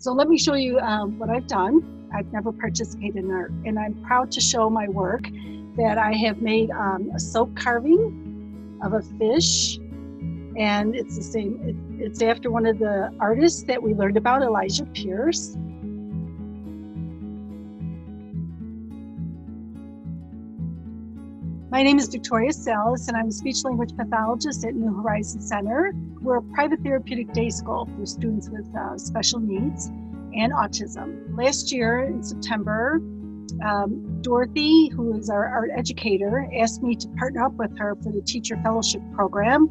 So let me show you um, what I've done. I've never participated in art, and I'm proud to show my work that I have made um, a soap carving of a fish, and it's the same. It, it's after one of the artists that we learned about, Elijah Pierce. My name is Victoria Salas, and I'm a speech language pathologist at New Horizon Center. We're a private therapeutic day school for students with uh, special needs and autism. Last year in September, um, Dorothy, who is our art educator, asked me to partner up with her for the teacher fellowship program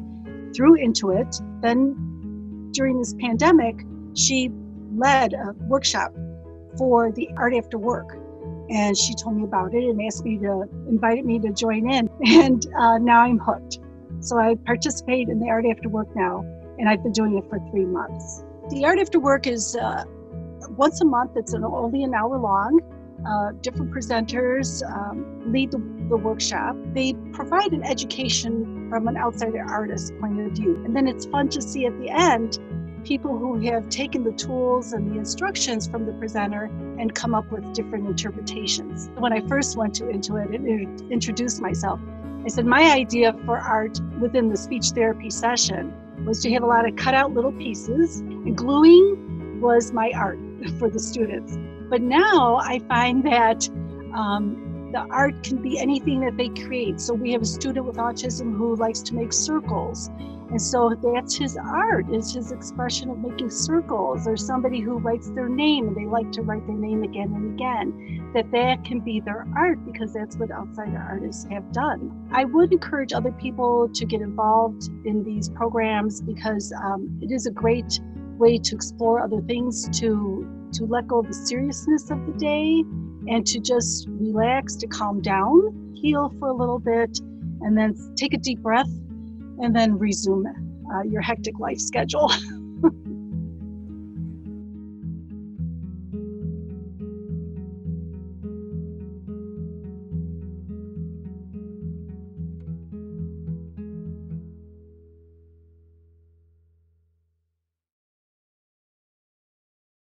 through Intuit. Then, during this pandemic, she led a workshop for the art after work and she told me about it and asked me to invited me to join in. And uh, now i'm hooked. So i participate in the art after work now and i've been doing it for three months. The art after work is uh, once a month it's an, only an hour long. Uh, different presenters um, lead the, the workshop. They provide an education from an outsider artist point of view. And then it's fun to see at the end people who have taken the tools and the instructions from the presenter and come up with different interpretations. When I first went to Intuit and introduced myself, I said my idea for art within the speech therapy session was to have a lot of cut out little pieces, and gluing was my art for the students. But now I find that um, the art can be anything that they create. So we have a student with autism who likes to make circles and so that's his art, it's his expression of making circles, or somebody who writes their name and they like to write their name again and again, that that can be their art because that's what outsider artists have done. I would encourage other people to get involved in these programs because um, it is a great way to explore other things, to to let go of the seriousness of the day and to just relax, to calm down, heal for a little bit, and then take a deep breath and then resume uh, your hectic life schedule.